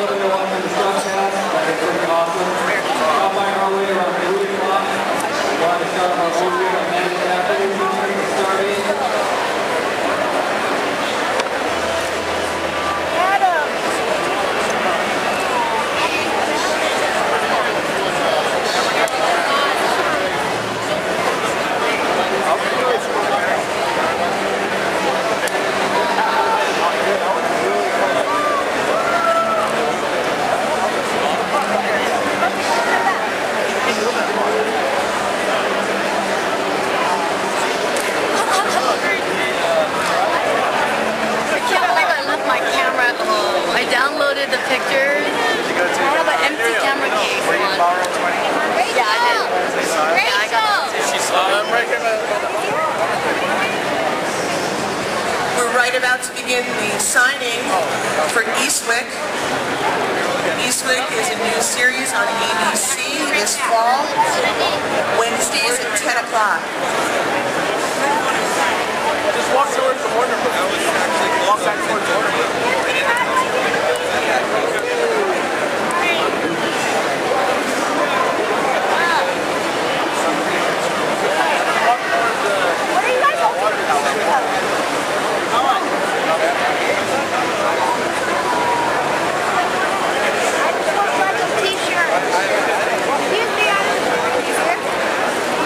little bit watching the sun pass. It's pretty awesome. Stop by our way around 3 o'clock. We'll to start our own I downloaded the pictures. I have an empty camera case. One. Yeah, I did. Yeah, I got uh, We're right about to begin the signing for Eastwick. Eastwick is a new series on ABC this fall, Wednesdays at 10 o'clock. Just walk towards the Warner Bros. Walk back towards the Warner Bros. What are you guys holding? I just want like a t-shirt. Excuse me, I just want a t-shirt.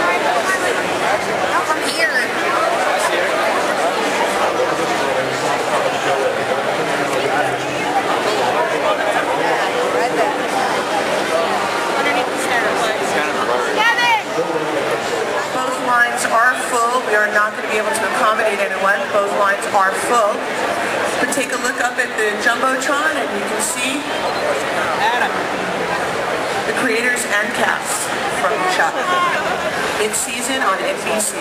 I just want like- No, from here. underneath the stairs. Kevin! Both lines are full. We are not going to be able to anyone. Both lines are full. But take a look up at the Jumbotron and you can see uh, the creators and cast from Chuck. In season on NBC.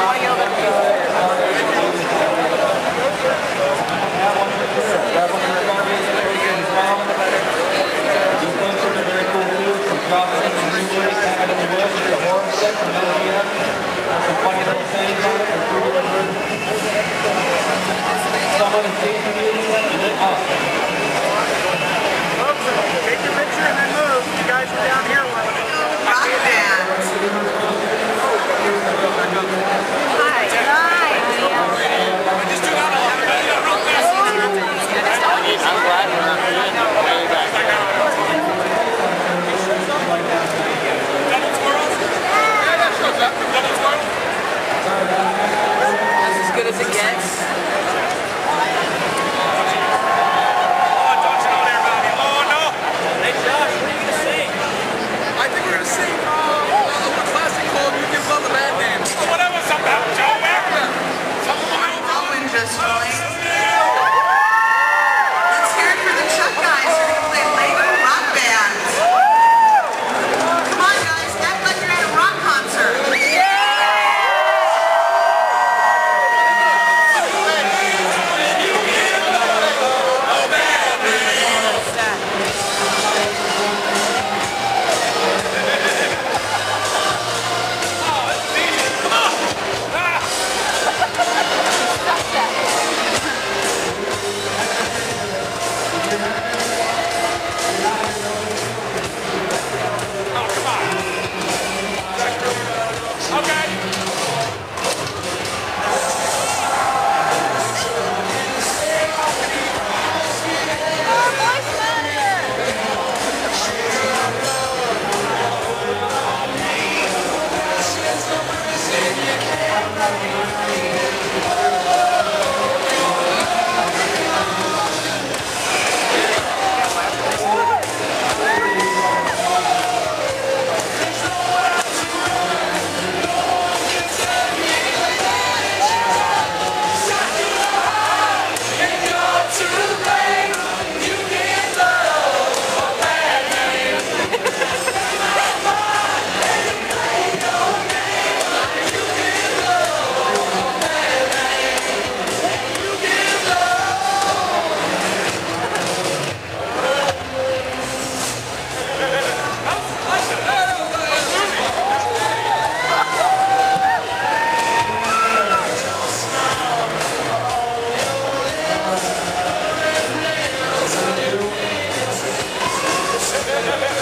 Yell. I